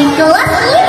Nicholas